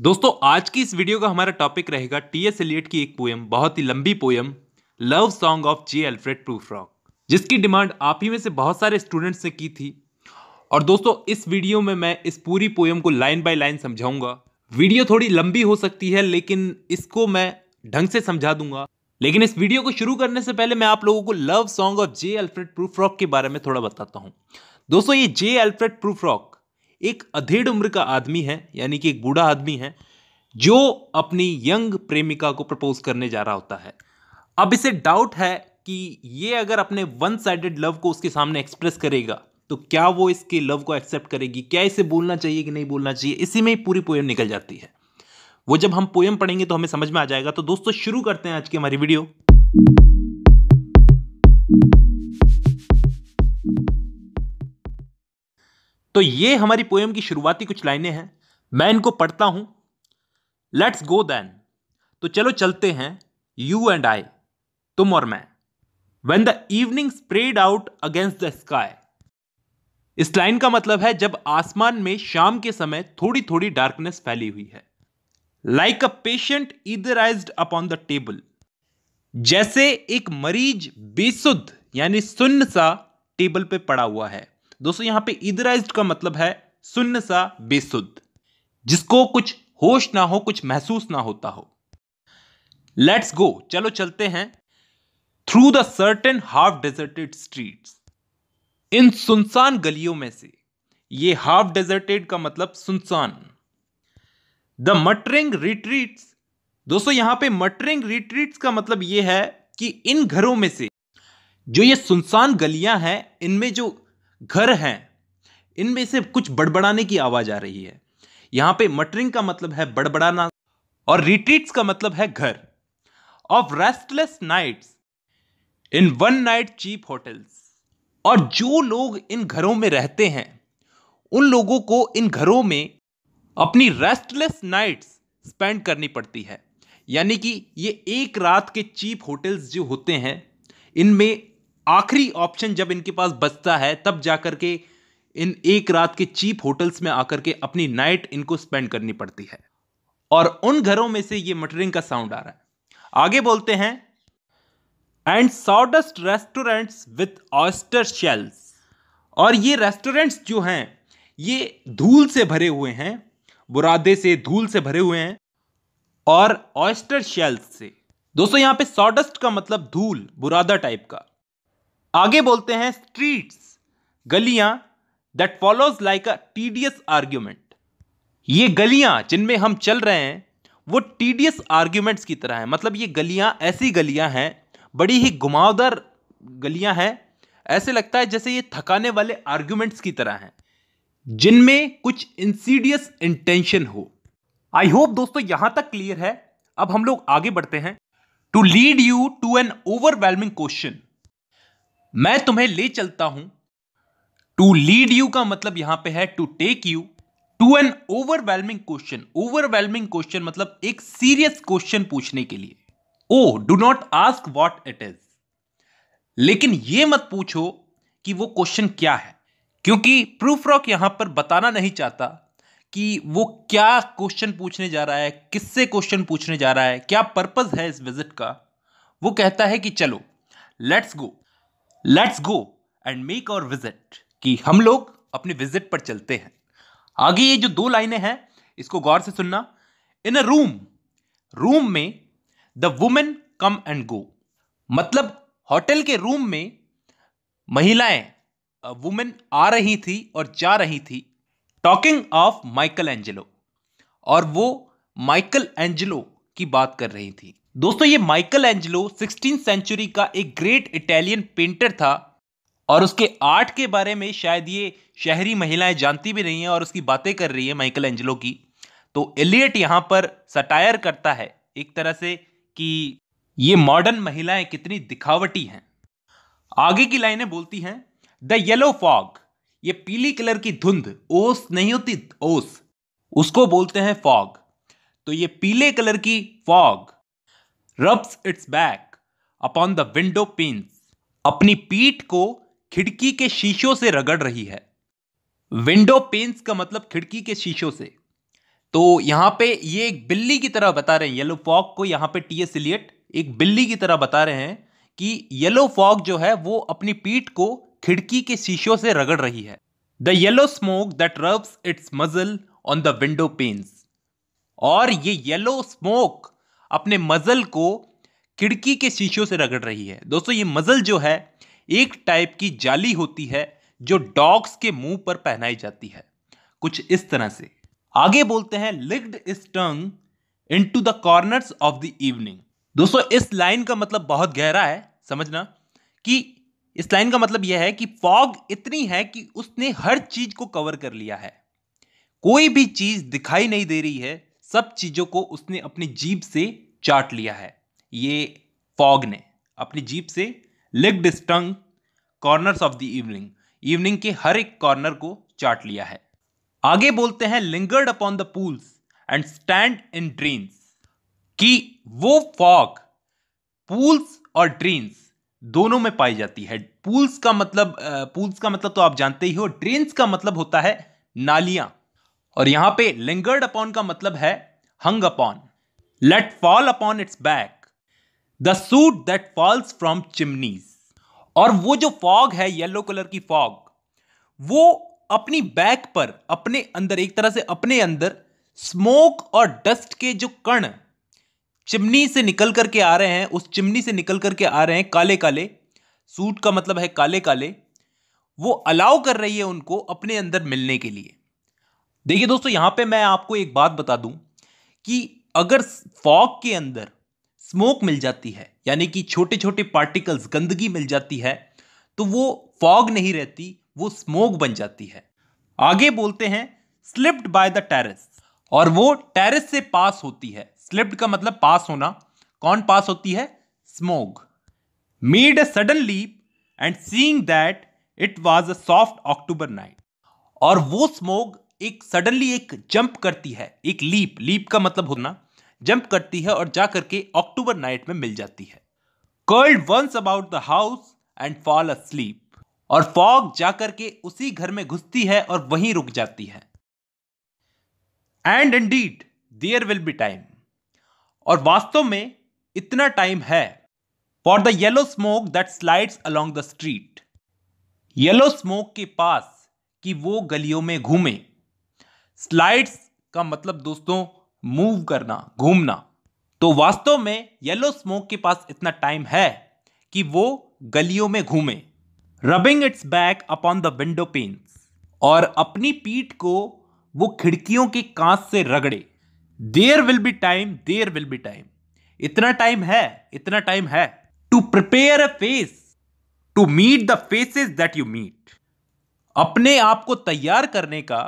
दोस्तों, आज की इस वीडियो का हमारा टॉपिक रहेगा टी एस एलियट की एक पोयम बहुत ही लंबी poem love song of J Alfred Prufrock जिसकी डिमांड आप ही में से बहुत सारे स्टूडेंट्स ने की थी। और दोस्तों, इस वीडियो में मैं इस पूरी पोयम को लाइन बाय लाइन समझाऊँगा। वीडियो थोड़ी लंबी हो सकती है, लेकिन इसको मैं ढंग से समझा दूँगा। लेकिन इस वीडियो को शुरू करने से पहले मैं आप लोगों को love song of J Alfred Prufrock के बारे में थोड़ा बताता हूँ। दोस्तों, ये जे अल्फ्रेड प्रूफ्रॉक एक अधेड़ उम्र का आदमी है, यानी कि एक बूढ़ा आदमी है, जो अपनी यंग प्रेमिका को प्रपोज करने जा रहा होता है। अब इसे डाउट है कि ये अगर अपने वन साइडेड लव को उसके सामने एक्सप्रेस करेगा तो क्या वो इसके लव को एक्सेप्ट करेगी? क्या इसे बोलना चाहिए कि नहीं बोलना चाहिए? इसी में ही पूरी पोएम निकल जाती है। वो जब हम पोएम पढ़ेंगे तो हमें समझ में आ जाएगा। तो दोस्तों, शुरू करते हैं आज की हमारी वीडियो तो ये हमारी पोएम की शुरुआती कुछ लाइनें हैं। मैं इनको पढ़ता हूँ। लेट्स गो देन तो चलो चलते हैं। यू एंड आई तुम और मैं। When the evening spread out against the sky इस लाइन का मतलब है जब आसमान में शाम के समय थोड़ी थोड़ी डार्कनेस फैली हुई है। Like a patient etherised upon the table जैसे एक मरीज़ बेसुद्ध यानी सुन्न सा टेबल पे पड़ा हुआ है। दोस्तों, यहाँ पे इधराइज का मतलब है सुन्न सा, बेसुद्ध, जिसको कुछ होश ना हो, कुछ महसूस ना होता हो। लेट्स गो चलो चलते हैं through the certain half deserted streets इन सुनसान गलियों में से, ये हाफ़ डेजर्टेड का मतलब सुनसान। द मटरिंग रिट्रीट्स दोस्तों, यहाँ पे मटरिंग रिट्रीट्स का मतलब यह है कि इन घरों में से जो ये सुनसान गलियाँ हैं, इनमें जो घर हैं। इनमें से कुछ बड़बड़ाने की आवाज़ आ रही है। यहाँ पे मटरिंग का मतलब है बड़बड़ाना और रिट्रीट्स का मतलब है घर। Of restless nights in one night cheap hotels और जो लोग इन घरों में रहते हैं, उन लोगों को इन घरों में अपनी रेस्टलेस नाइट्स स्पेंड करनी पड़ती है। यानी कि ये एक रात के चीप होटल्स जो होते हैं, इनमें आखिरी ऑप्शन जब इनके पास बचता है, तब जाकर के इन एक रात के चीप होटल्स में आकर के अपनी नाइट इनको स्पेंड करनी पड़ती है। और उन घरों में से ये मटरिंग का साउंड आ रहा है। आगे बोलते हैं and sawdust restaurants with oyster shells और ये रेस्टोरेंट्स जो हैं, ये धूल से भरे हुए हैं, बुरादे से, धूल से भरे हुए हैं, और ऑस्टर शेल्स से। दोस्तों, यहाँ पे सॉडस्ट का मतलब धूल, बुरादा टाइप का। आगे बोलते हैं streets गलियाँ that follows like a tedious argument ये गलियाँ जिनमें हम चल रहे हैं, वो टीडियस आर्ग्यूमेंट्स की तरह है। मतलब ये गलियाँ, ऐसी गलियाँ हैं, बड़ी ही घुमावदार गलियाँ हैं। ऐसे लगता है जैसे ये थकाने वाले आर्ग्यूमेंट्स की तरह हैं। जिनमें कुछ इंसीडियस इंटेंशन हो। आई होप दोस्तों यहाँ तक क्लियर है। अब हम लोग आगे बढ़ते हैं। To lead you to an overwhelming question मैं तुम्हें ले चलता हूँ। टू लीड यू का मतलब यहाँ पे है to take you to an overwhelming question overwhelming question मतलब एक सीरियस क्वेश्चन पूछने के लिए। ओ do not ask what it is लेकिन यह मत पूछो कि वो क्वेश्चन क्या है। क्योंकि प्रूफ रॉक यहाँ पर बताना नहीं चाहता कि वो क्या क्वेश्चन पूछने जा रहा है, किससे क्वेश्चन पूछने जा रहा है, क्या पर्पज है इस विज़िट का। वो कहता है कि चलो let's go let's go and make our visit कि हम लोग अपने विज़िट पर चलते हैं। आगे ये जो दो लाइनें हैं, इसको गौर से सुनना। इन अ रूम रूम में the women come and go मतलब होटल के रूम में महिलाएँ वुमेन आ रही थी और जा रही थी। टॉकिंग ऑफ़ माइकल एंजेलो और वो माइकल एंजेलो की बात कर रही थी। दोस्तों, ये माइकल एंजलो सिक्सटीन सेंचुरी का एक ग्रेट इटालियन पेंटर था और उसके आर्ट के बारे में शायद ये शहरी महिलाएँ जानती भी नहीं है और उसकी बातें कर रही है माइकल एंजलो की। तो एलियट यहाँ पर सटायर करता है एक तरह से कि ये मॉडर्न महिलाएँ कितनी दिखावटी हैं। आगे की लाइनें बोलती हैं, द येलो फॉग ये पीली कलर की धुंध, ओस नहीं होती, ओस, उसको बोलते हैं फॉग। तो ये पीले कलर की fog rubs its back upon the window panes अपनी पीठ को खिड़की के शीशों से रगड़ रही है। विंडो पेन्स का मतलब खिड़की के शीशों से। तो यहाँ पे ये एक बिल्ली की तरह बता रहे हैं। येलो फॉग को यहाँ पे टी एस इलियट एक बिल्ली की तरह बता रहे हैं कि येलो फॉग जो है वो अपनी पीठ को खिड़की के शीशों से रगड़ रही है। The yellow smoke that rubs its muzzle on the window panes और ये येलो स्मोक अपने मजल को खिड़की के शीशों से रगड़ रही है। दोस्तों, ये मजल जो है, एक टाइप की जाली होती है जो डॉग्स के मुँह पर पहनाई जाती है। कुछ इस तरह से। आगे बोलते हैं licked tongue into the corners of the evening दोस्तों, इस लाइन का मतलब बहुत गहरा है, समझना। कि इस लाइन का मतलब यह है कि फॉग इतनी है कि उसने हर चीज़ को कवर कर लिया है। कोई भी चीज़ दिखाई नहीं दे रही है सब चीज़ों को उसने अपनी जीप से चाट लिया है। ये फॉग ने अपनी जीप से licked stung corners of the evening evening के हर एक कॉर्नर को चाट लिया है। आगे बोलते हैं lingered upon the pools and stand in drains कि वो फॉग पूल्स और ड्रेन्स दोनों में पाई जाती है। पूल्स का मतलब पूल्स का मतलब तो आप जानते ही हो ड्रेन्स का मतलब होता है नालियाँ। और यहाँ पे लिंगर्ड अपॉन का मतलब है hung upon let fall upon its back the soot that falls from chimneys और वो जो फॉग है येलो कलर की फॉग वो अपनी बैक पर, अपने अंदर, एक तरह से अपने अंदर स्मोक और डस्ट के जो कण चिमनी से निकल करके आ रहे हैं, उस चिमनी से निकल करके आ रहे हैं काले काले सूट का मतलब है काले काले, वो अलाउ कर रही है उनको अपने अंदर मिलने के लिए। देखिए दोस्तों, यहाँ पे मैं आपको एक बात बता दूँ कि अगर फॉग के अंदर स्मोक मिल जाती है, यानी कि छोटे छोटे पार्टिकल्स, गंदगी मिल जाती है तो वो फॉग नहीं रहती, वो स्मोक बन जाती है। आगे बोलते हैं स्लिप्ड बाय द टेरेस और वो टेरेस से पास होती है। स्लिप्ड का मतलब पास होना। कौन पास होती है? Smoke made a sudden leap and seeing that it was a soft October night और वो स्मोक एक सडनली एक जंप करती है, एक लीप लीप का मतलब होना जंप करती है और जा करके अक्टूबर नाइट में मिल जाती है। Curled once about the house and fall asleep और फॉग जाकर के उसी घर में घुसती है और वहीं रुक जाती है। And indeed there will be time और वास्तव में इतना टाइम है for the yellow smoke that slides along the street yellow smoke के पास कि वो गलियों में घूमे। स्लाइड्स का मतलब दोस्तों, मूव करना, घूमना। तो वास्तव में येलो स्मोक के पास इतना टाइम है कि वो गलियों में घूमे। Rubbing its back upon the window panes और अपनी पीठ को वो खिड़कियों के कांच से रगड़े। There will be time there will be time इतना टाइम है, इतना टाइम है। To prepare a face to meet the faces that you meet अपने आप को तैयार करने का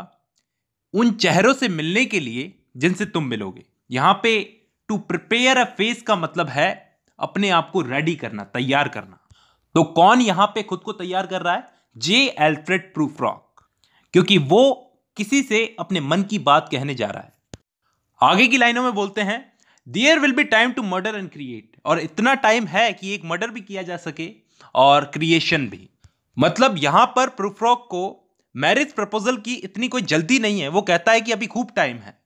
उन चेहरों से मिलने के लिए जिनसे तुम मिलोगे। यहाँ पे टू प्रिपेयर अ फेस का मतलब है अपने आप को रेडी करना, तैयार करना। तो कौन यहाँ पे खुद को तैयार कर रहा है? जे एल्फ्रेड प्रूफ्रॉक क्योंकि वो किसी से अपने मन की बात कहने जा रहा है। आगे की लाइनों में बोलते हैं there will be time to murder and create और इतना टाइम है कि एक मर्डर भी किया जा सके और क्रिएशन भी। मतलब यहाँ पर प्रूफ्रॉक को मैरिज प्रपोजल की इतनी कोई जल्दी नहीं है। वो कहता है कि अभी खूब टाइम है।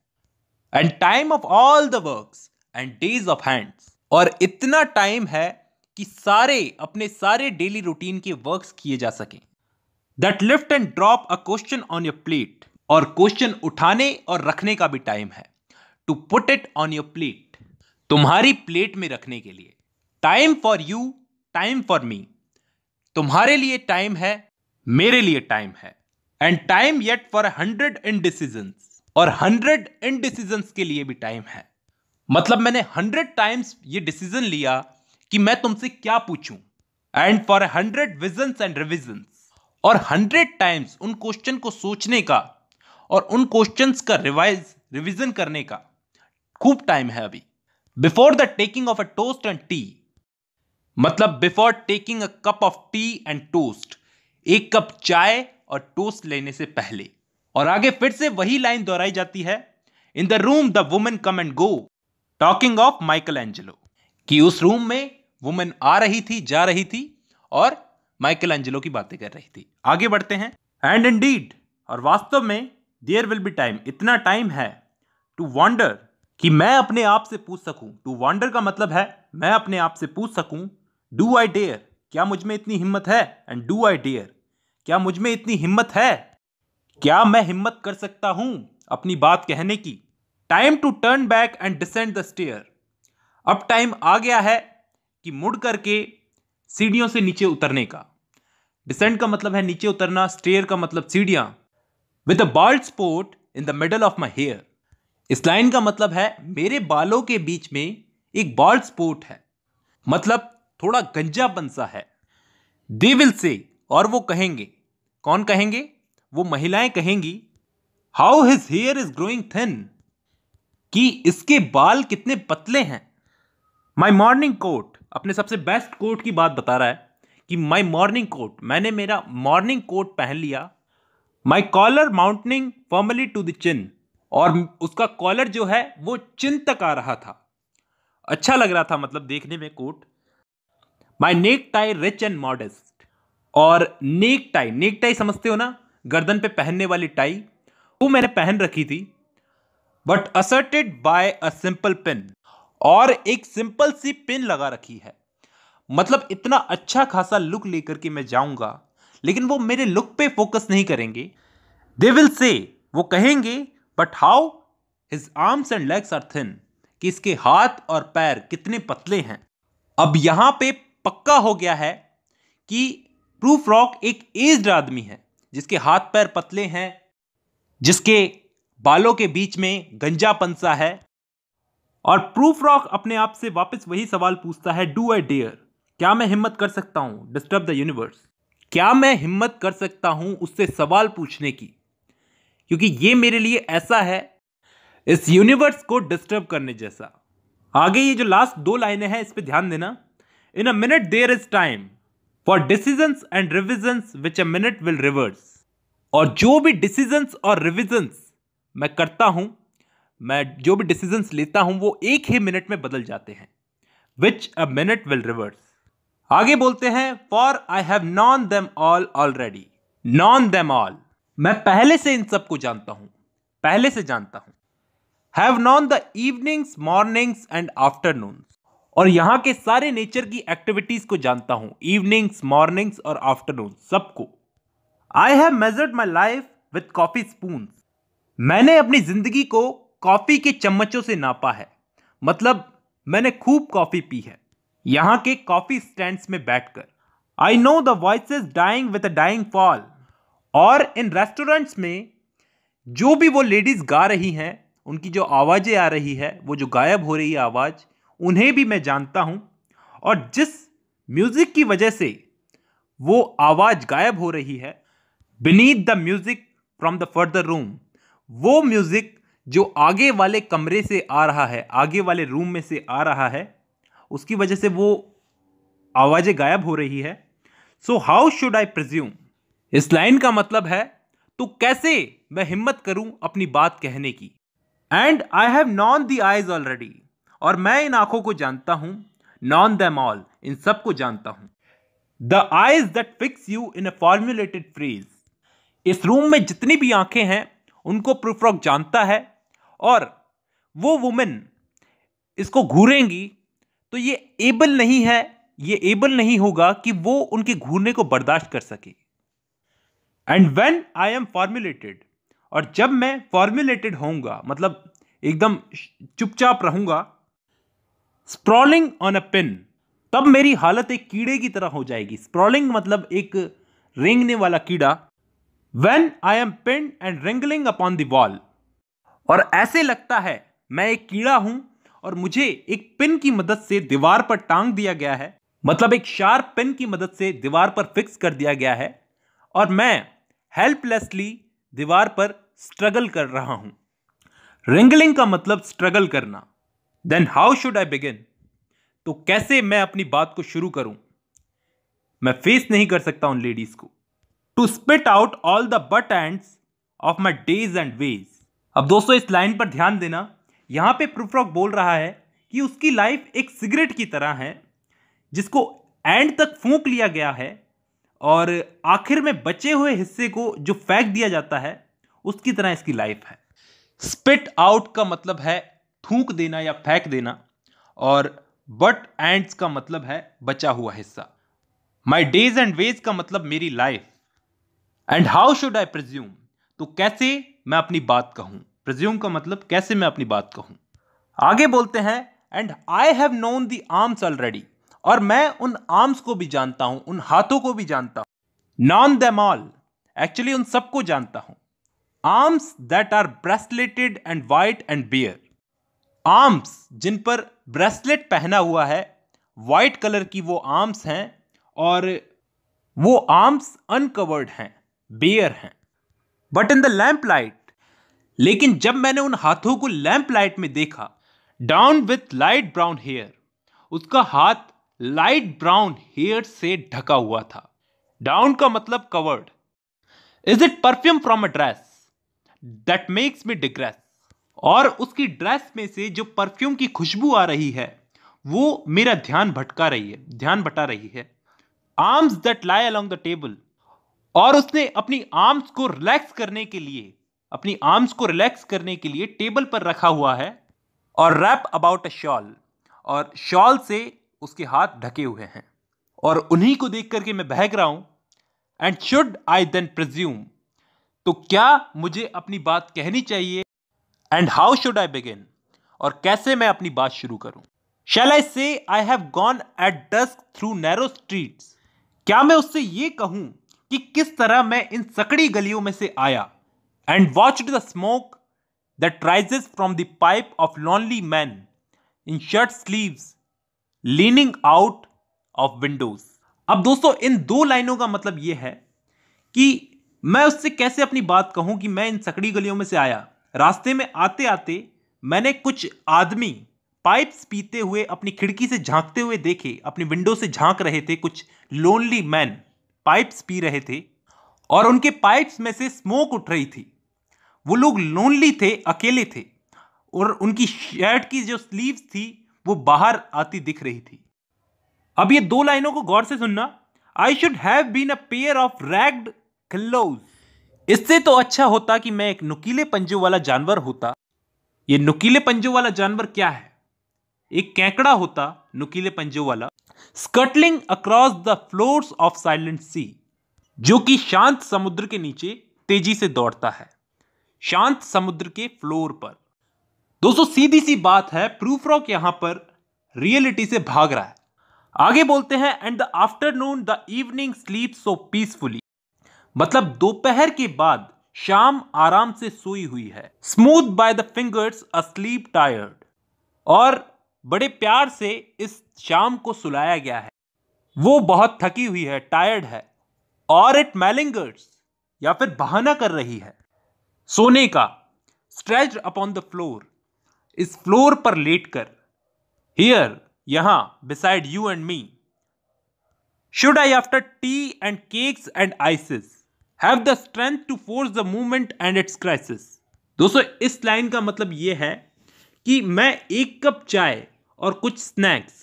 And time of all the work and days of hands और इतना टाइम है कि सारे, अपने सारे डेली रूटीन के वर्क्स किए जा सकें। That lift and drop a question on your plate और क्वेश्चन उठाने और रखने का भी टाइम है। To put it on your plate तुम्हारी प्लेट में रखने के लिए। Time for you time for me तुम्हारे लिए टाइम है, मेरे लिए टाइम है। And time yet for hundred indecision और हंड्रेड इनडिसीजन के लिए भी टाइम है. मतलब मैंने हंड्रेड टाइम्स ये डिसीज़न लिया कि मैं तुमसे क्या पूछूँ? And for hundred vision and revision और हंड्रेड टाइम्स उन क्वेश्चन को सोचने का और उन क्वेश्चंस का रिवाइज रिविजन करने का खूब टाइम है अभी. Before the taking off a toast and tea मतलब before taking a cup of tea and toast एक कप चाय और टोस्ट लेने से पहले। और आगे फिर से वही लाइन दोहराई जाती है। In the room the women come and go talking of Michael Angelo कि उस रूम में वुमेन आ रही थी, जा रही थी और माइकल एंजेलो की बातें कर रही थी। आगे बढ़ते हैं। एंड इन डीड और वास्तव में देयर विल बी टाइम इतना टाइम है टू वॉन्डर कि मैं अपने आप से पूछ सकूँ। टू वॉन्डर का मतलब है, मैं अपने आप से पूछ सकूँ डू आई डेयर क्या मुझमें इतनी हिम्मत है? एंड डू आई डेयर क्या मुझमें इतनी हिम्मत है? क्या मैं हिम्मत कर सकता हूँ अपनी बात कहने की? Time to turn back and descend the stair अब टाइम आ गया है कि मुड़ करके सीढ़ियों से नीचे उतरने का। डिसेंड का मतलब है नीचे उतरना स्टेयर का मतलब सीढ़ियाँ। With a bald sport in the middle of my hair इस लाइन का मतलब है मेरे बालों के बीच में एक बाल्ड स्पोर्ट है। मतलब थोड़ा गंजापन सा है। दे विल से, और वो कहेंगे। कौन कहेंगे? वो महिलाएँ कहेंगी how his hair is growing thin कि इसके बाल कितने पतले हैं? माई मॉर्निंग कोट अपने सबसे बेस्ट कोट की बात बता रहा है कि माई मॉर्निंग कोट मैंने मेरा मॉर्निंग कोट पहन लिया। My collar mounting formally to the chin और उसका कॉलर जो है, वो चिन तक आ रहा था। अच्छा लग रहा था मतलब देखने में coat my neck tie rich and modest और नेक टाई नेक टाई समझते हो ना? गर्दन पे पहनने वाली टाई वो मैंने पहन रखी थी but asserted by a simple pin और एक सिंपल सी पिन लगा रखी है। मतलब इतना अच्छा खासा लुक लेकर के मैं जाऊँगा, लेकिन वो मेरे लुक पे फोकस नहीं करेंगे। दे विल से वो कहेंगे but how his arms and legs are thin कि इसके हाथ और पैर कितने पतले हैं। अब यहाँ पे पक्का हो गया है कि प्रूफ रॉक एक एज्ड आदमी है, जिसके हाथ पैर पतले हैं, जिसके बालों के बीच में गंजा पंसा है, और प्रूफ रॉक अपने आप से वापस वही सवाल पूछता है डू आई डेयर क्या मैं हिम्मत कर सकता हूँ डिस्टर्ब द यूनिवर्स क्या मैं हिम्मत कर सकता हूँ उससे सवाल पूछने की? क्योंकि ये मेरे लिए ऐसा है, इस यूनिवर्स को डिस्टर्ब करने जैसा। आगे ये जो लास्ट दो लाइनें हैं, इस पर ध्यान देना। In a minute there is time for decisions and revisions which a minute will reverse और जो भी डिसीजंस और रिविजन्स मैं करता हूँ, मैं जो भी डिसीजंस लेता हूँ, वो एक ही मिनट में बदल जाते हैं which a minute will reverse आगे बोलते हैं for I have known them all already known them all मैं पहले से इन सबको जानता हूँ, पहले से जानता हूँ। Have known the evenings mornings and afternoon और यहाँ के सारे नेचर की एक्टिविटीज़ को जानता हूँ। इवनिंग्स मॉर्निंग्स और आफ्टरनून सबको। I have measured my life with coffee spoon मैंने अपनी ज़िंदगी को कॉफ़ी के चम्मचों से नापा है। मतलब मैंने खूब कॉफ़ी पी है। यहाँ के कॉफ़ी स्टैंड्स में बैठकर। I know the voice dying with a dying fall और इन रेस्टोरेंट्स में जो भी वो लेडीज़ गा रही हैं, उनकी जो आवाज़ें आ रही है, वो जो गायब हो रही है आवाज़ उन्हें भी मैं जानता हूँ। और जिस म्यूज़िक की वजह से वो आवाज़ गायब हो रही है beneath the music from the further room वो म्यूज़िक जो आगे वाले कमरे से आ रहा है, आगे वाले रूम में से आ रहा है, उसकी वजह से वो आवाज़ें गायब हो रही है। So how should I presume इस लाइन का मतलब है तो कैसे मैं हिम्मत करूँ अपनी बात कहने की? And I have known the eyes already और मैं इन आँखों को जानता हूँ, नॉन दैम ऑल इन सबको जानता हूँ। The eyes that fix you in a formulated phrase इस रूम में जितनी भी आँखें हैं, उनको प्रूफ्रॉक जानता है, और वो वुमेन इसको घूरेंगी तो ये एबल नहीं है, ये एबल नहीं होगा कि वो उनके घूरने को बर्दाश्त कर सके। And when I am formulated और जब मैं फॉर्मुलेटेड होऊँगा मतलब एकदम चुपचाप रहूँगा स्प्रॉलिंग ऑन अ पिन तब मेरी हालत एक कीड़े की तरह हो जाएगी। स्प्रॉलिंग मतलब एक रेंगने वाला कीड़ा। When I am pin and wriggling upon the wall और ऐसे लगता है, मैं एक कीड़ा हूँ और मुझे एक पिन की मदद से दीवार पर टांग दिया गया है। मतलब एक शार्प पिन की मदद से दीवार पर फिक्स कर दिया गया है। और मैं हेल्पलेसली दीवार पर स्ट्रगल कर रहा हूँ। रिंगलिंग का मतलब स्ट्रगल करना। Then how should I begin तो कैसे मैं अपनी बात को शुरू करूँ? मैं फेस नहीं कर सकता उन लेडीज़ को। To spit out all the butt ends of my days and ways अब दोस्तों, इस लाइन पर ध्यान देना। यहाँ पे प्रूफ्रॉक बोल रहा है कि उसकी लाइफ एक सिगरेट की तरह है, जिसको एंड तक फूंक लिया गया है और आखिर में बचे हुए हिस्से को जो फेंक दिया जाता है, उसकी तरह इसकी लाइफ है। स्पिट आउट का मतलब है थूक देना या फेंक देना, और बट एंड्स का मतलब है बचा हुआ हिस्सा। माई डेज़ एंड वेज का मतलब मेरी life and how should I presume तो कैसे मैं अपनी बात कहूँ? प्रिज्यूम का मतलब कैसे मैं अपनी बात कहूँ? आगे बोलते हैं and I have known the arms already और मैं उन आर्म्स को भी जानता हूँ, उन हाथों को भी जानता हूँ। नॉन दैम ऑल एक्चुअली उन सबको जानता हूँ। Arms that are braceleted and white and bare arms, जिन पर ब्रेसलेट पहना हुआ है वाइट कलर की वो आर्म्स हैं और वो आर्म्स अनकवर्ड हैं, बेयर हैं। But in the lamp light लेकिन जब मैंने उन हाथों को लैंप लाइट में देखा, down with light brown hair, उसका हाथ लाइट ब्राउन हेयर से ढका हुआ था। डाउन का मतलब covered. Is it perfume from a dress? That makes me digress और उसकी ड्रेस में से जो परफ्यूम की खुशबू आ रही है, वो मेरा ध्यान भटका रही है, ध्यान बटा रही है। Arms that lie along the table और उसने अपनी आर्म्स को रिलैक्स करने के लिए, अपनी आर्म्स को रिलैक्स करने के लिए टेबल पर रखा हुआ है और रैप अबाउट अ शॉल और शॉल से उसके हाथ ढके हुए हैं। और उन्हीं को देख करके मैं बहक रहा हूँ। And should I then presume तो क्या मुझे अपनी बात कहनी चाहिए? And how should I begin और कैसे मैं अपनी बात शुरू करूँ? Shall I say I have gone at dusk through narrow streets क्या मैं उससे ये कहूँ कि किस तरह मैं इन सकड़ी गलियों में से आया? And watch the smoke that rises from the pipe of lonely man in shirt sleeves leaning out of windows अब दोस्तों, इन दो लाइनों का मतलब यह है कि मैं उससे कैसे अपनी बात कहूँ कि मैं इन सकड़ी गलियों में से आया? रास्ते में आते आते मैंने कुछ आदमी पाइप्स पीते हुए अपनी खिड़की से झांकते हुए देखे, अपनी विंडो से झाँक रहे थे, कुछ लोनली मैन पाइप्स पी रहे थे और उनके पाइप्स में से स्मोक उठ रही थी। वो लोग लोनली थे, अकेले थे और उनकी शर्ट की जो स्लीव्स थी, वो बाहर आती दिख रही थी। अब ये दो लाइनों को गौर से सुनना I should have been a pair of ragged claws इससे तो अच्छा होता कि मैं एक नुकीले पंजों वाला जानवर होता। ये नुकीले पंजों वाला जानवर क्या है? एक कैकड़ा होता, नुकीले पंजों वाला। Scuttling across the floors of silent sea जो कि शांत समुद्र के नीचे तेज़ी से दौड़ता है। शांत समुद्र के फ्लोर पर। दोस्तों, सीधी सी बात है प्रूफ रॉक यहाँ पर रियलिटी से भाग रहा है। आगे बोलते हैं and the afternoon the evening sleep so peacefully मतलब दोपहर के बाद शाम आराम से सोई हुई है। Smooth by the fingers asleep tired और बड़े प्यार से इस शाम को सुलाया गया है। वो बहुत थकी हुई है टायर्ड है। और इट मैलिंगर्स या फिर बहाना कर रही है। सोने का स्ट्रेच अपॉन द फ्लोर इस फ्लोर पर लेटकर हियर यहाँ beside you and me should I after tea and cakes and ices have the strength to force the movement and its crisis दोस्तों, इस लाइन का मतलब यह है कि मैं एक कप चाय और कुछ स्नैक्स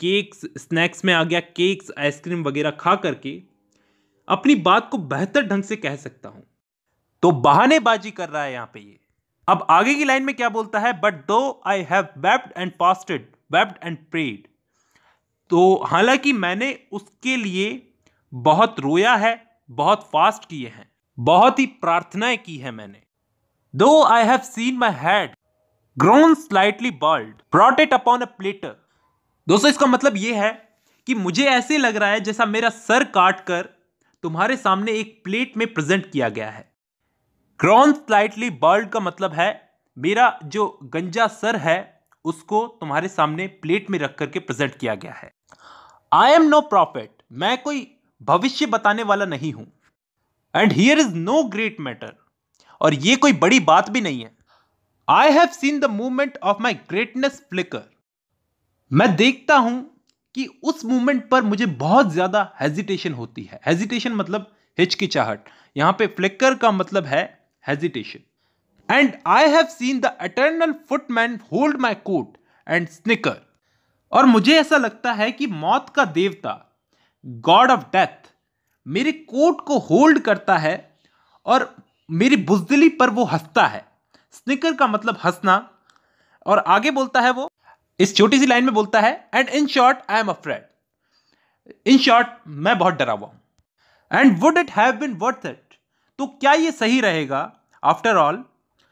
केक्स स्नैक्स में आ गया केक्स आइसक्रीम वगैरह खा करके अपनी बात को बेहतर ढंग से कह सकता हूँ। तो बहानेबाजी कर रहा है यहाँ पे ये। अब आगे की लाइन में क्या बोलता है? But though I have wept and fasted wept and prayed तो हालाँकि मैंने उसके लिए बहुत रोया है बहुत फास्ट किए हैं। बहुत ही प्रार्थनाएँ की है मैंने। Though I have seen my head grown slightly bald brought it upon a platter दोस्तों, इसका मतलब यह है कि मुझे ऐसे लग रहा है जैसा मेरा सर काट कर तुम्हारे सामने एक प्लेट में प्रेजेंट किया गया है। ग्रॉन स्लाइटली बर्ल्ड का मतलब है मेरा जो गंजा सर है, उसको तुम्हारे सामने प्लेट में रख करके प्रेजेंट किया गया है। आई एम नो प्रॉफिट मैं कोई भविष्य बताने वाला नहीं हूँ। And here is no great matter और ये कोई बड़ी बात भी नहीं है। I have seen the movement of my greatness flicker मैं देखता हूँ कि उस मूवमेंट पर मुझे बहुत ज़्यादा हेजिटेशन होती है। हेजिटेशन मतलब हिचकिचाहट। यहाँ पे फ्लिकर का मतलब है hesitation and I have seen the eternal footman hold my coat and snicker और मुझे ऐसा लगता है कि मौत का देवता गॉड ऑफ़ डेथ मेरे कोट को होल्ड करता है और मेरी बुजदली पर वो हंसता है। स्निकर का मतलब हंसना। और आगे बोलता है वो, इस छोटी सी लाइन में बोलता है and in short I am afraid in short मैं बहुत डरा हुआ and would it have been worth it तो क्या ये सही रहेगा? After all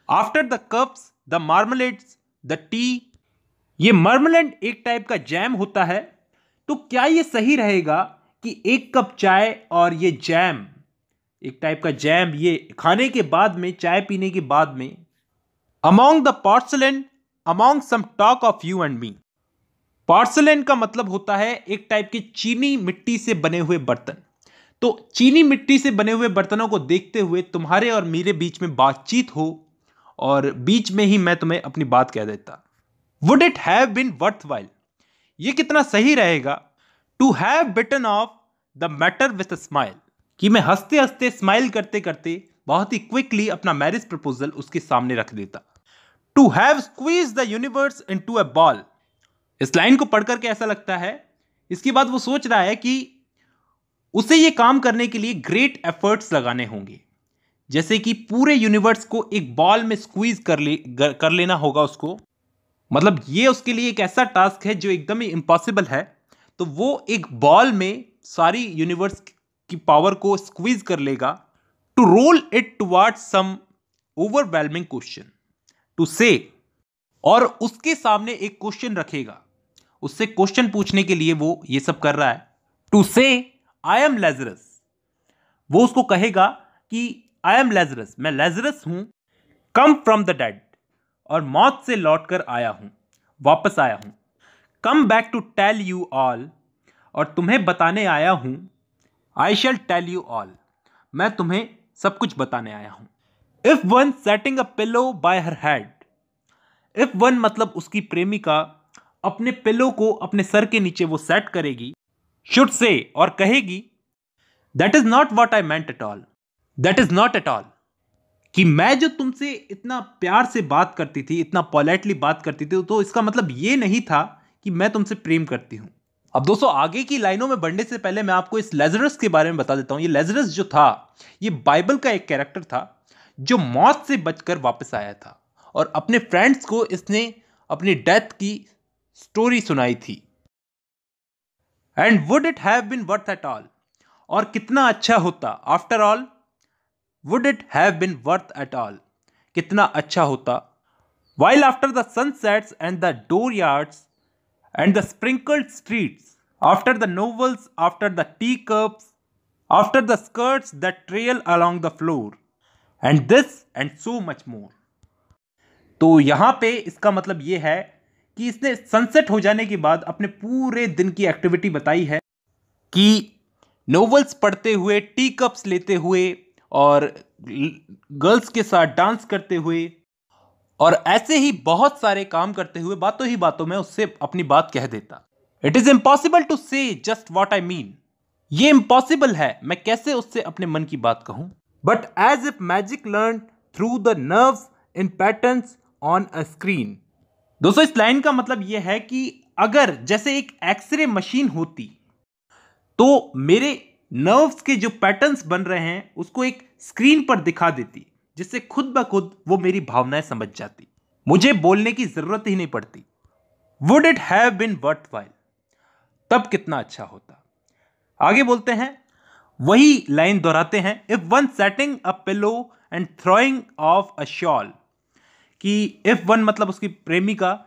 after the cups the marmalades the tea ये मार्मलेट एक टाइप का जैम होता है तो क्या ये सही रहेगा? कि एक कप चाय और ये जैम एक टाइप का जैम ये खाने के बाद में, चाय पीने के बाद में among the porcelain among some talk of you and me porcelain का मतलब होता है एक टाइप के चीनी मिट्टी से बने हुए बर्तन। तो चीनी मिट्टी से बने हुए बर्तनों को देखते हुए तुम्हारे और मेरे बीच में बातचीत हो, और बीच में ही मैं तुम्हें अपनी बात कह देता। Would it have been worth while ये कितना सही रहेगा? To have bitten off the matter with smile कि मैं हँसते हँसते स्माइल करते करते बहुत ही क्विकली अपना मैरिज प्रपोजल उसके सामने रख देता। To have squeeze the universe into a ball इस लाइन को पढ़कर के ऐसा लगता है। इसके बाद वो सोच रहा है कि उसे ये काम करने के लिए ग्रेट एफर्ट्स लगाने होंगे। जैसे कि पूरे यूनिवर्स को एक बॉल में स्क्वीज कर ले कर लेना होगा उसको। मतलब ये उसके लिए एक ऐसा टास्क है जो एकदम ही इम्पॉसिबल है। तो वो एक बॉल में सारी यूनिवर्स की पावर को स्क्वीज कर लेगा to roll it toward some overwhelming question to say और उसके सामने एक क्वेश्चन रखेगा। उससे क्वेश्चन पूछने के लिए वो ये सब कर रहा है। टू से आई एम लेजरस वो उसको कहेगा कि आई एम लेजरस मैं लेजरस हूँ। कम फ्रॉम द डेड और मौत से लौटकर आया हूँ। वापस आया हूँ। Come back to tell you all और तुम्हें बताने आया हूँ। I shall tell you all मैं तुम्हें सब कुछ बताने आया हूँ। If one setting a pillow by her head if one मतलब उसकी प्रेमिका अपने पिलो को अपने सर के नीचे वो सेट करेगी शुड से और कहेगी that is not what I meant at all that is not at all कि मैं जो तुमसे इतना प्यार से बात करती थी, इतना पोलाइटली बात करती थी तो इसका मतलब ये नहीं था कि मैं तुमसे प्रेम करती हूँ। अब दोस्तों, आगे की लाइनों में बढ़ने से पहले मैं आपको इस लेजरस के बारे में बता देता हूँ। ये लेजरस जो था, ये बाइबल का एक कैरेक्टर था, जो मौत से बचकर वापस आया था और अपने फ्रेंड्स को इसने अपनी डेथ की स्टोरी सुनाई थी। And would it have been worth at all और कितना अच्छा होता after all would it have been worth at all कितना अच्छा होता। While after the sunsets and the dooryards the sprinkled streets after the novels after the tea cups after the skirts the trail along the floor and this and so much more तो यहाँ पे इसका मतलब यह है कि इसने sunset हो जाने के बाद अपने पूरे दिन की एक्टिविटी बताई है कि नोवेल्स पढ़ते हुए टी कप्स लेते हुए और गर्ल्स के साथ डांस करते हुए और ऐसे ही बहुत सारे काम करते हुए बातों ही बातों में उससे अपनी बात कह देता। It is impossible to say just what I mean ये इम्पॉसिबल है, मैं कैसे उससे अपने मन की बात कहूँ? But as if magic learn through the nerve in pattern on a screen दोस्तों, इस लाइन का मतलब यह है कि अगर जैसे एक एक्सरे मशीन होती तो मेरे नर्व्स के जो पैटर्न्स बन रहे हैं, उसको एक स्क्रीन पर दिखा देती। जिससे खुद ब खुद वो मेरी भावनाएँ समझ जाती। मुझे बोलने की ज़रूरत ही नहीं पड़ती। Would it have been worth while तब कितना अच्छा होता। आगे बोलते हैं, वही लाइन दोहराते हैं if one setting a pillow and throwing off a shawl कि इफ़ वन मतलब उसकी प्रेमिका,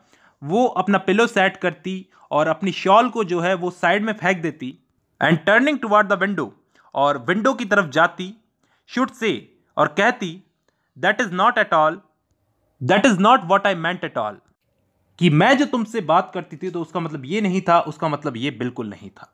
वो अपना पिलो सेट करती और अपनी शॉल को जो है वो साइड में फेंक देती and turning toward the window और विंडो की तरफ़ जाती शुड से और कहती that is not at all that is not what I meant at all कि मैं जो तुमसे बात करती थी तो उसका मतलब ये नहीं था, उसका मतलब ये बिल्कुल नहीं था।